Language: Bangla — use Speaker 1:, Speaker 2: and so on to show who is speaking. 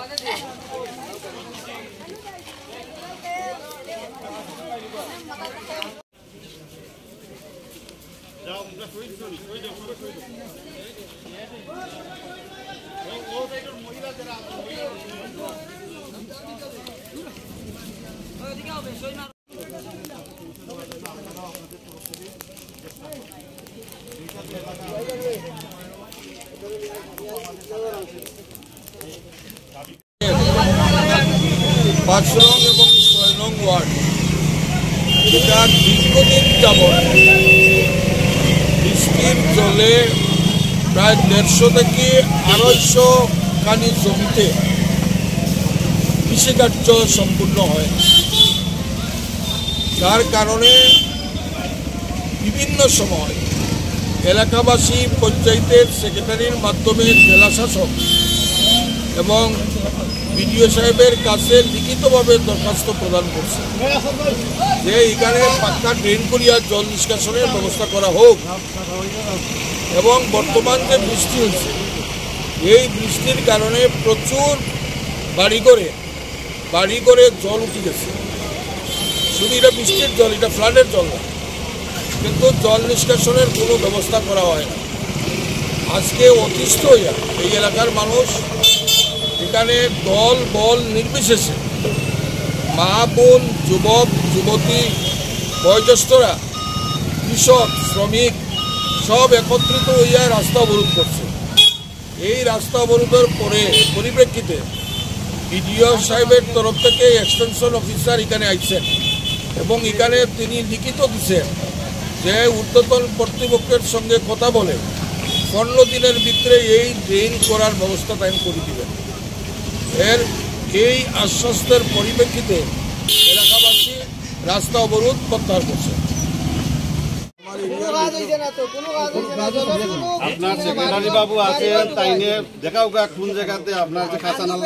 Speaker 1: じゃあ、もうじゃあ、そいつに、そいで、そいで、そいで。Thank you. পাঁচ নং এবং ছয় নং ওয়ার্ড। এটা দীর্ঘদিন যাবৎ বৃষ্টির জলে প্রায় দেড়শো থেকে আড়াইশো খানি জমিতে কৃষিকার্য সম্পূর্ণ হয়। যার কারণে বিভিন্ন সময় এলাকাবাসী পঞ্চায়েতের সেক্রেটারির মাধ্যমে জেলা শাসক এবং বিডিও সাহেবের কাছে লিখিতভাবে দরখাস্ত প্রদান করছে যে এখানে পাক্কা ড্রেন করিয়া জল নিষ্কাশনের ব্যবস্থা করা হোক এবং বর্তমান যে বৃষ্টি হয়েছে, এই বৃষ্টির কারণে প্রচুর বাড়ি করে বাড়ি করে জল উঠে গেছে। শুধু এটা বৃষ্টির জল, এটা ফ্লাডের জল না, কিন্তু জল নিষ্কাশনের কোনো ব্যবস্থা করা হয় না। আজকে অতিষ্ঠ হইয়া এই এলাকার মানুষ এখানে দল, বল নির্বিশেষে মা, বোন, যুবক, যুবতী, বয়োজ্যেষ্ঠরা, কৃষক, শ্রমিক, সব একত্রিত হইয়া রাস্তা অবরোধ করছে। এই রাস্তা অবরোধের পরে পরিপ্রেক্ষিতে বিডিও সাহেবের তরফ থেকে এক্সটেনশন অফিসার এখানে আইছেন এবং এখানে তিনি লিখিত দিচ্ছেন যে ঊর্ধ্বতন কর্তৃপক্ষের সঙ্গে কথা বলে পনেরো দিনের ভিতরে এই ড্রেন করার ব্যবস্থা তাই করে দিবেন। এর এই আশ্বস্তের পরিপ্রেক্ষিতে এলাকাবাসী রাস্তা অবরোধ প্রত্যাহার করছে।
Speaker 2: আপনার সেক্রেটারি বাবু আছেন তাইনে দেখাও গা কোন জায়গাতে আপনার যে খাসানাল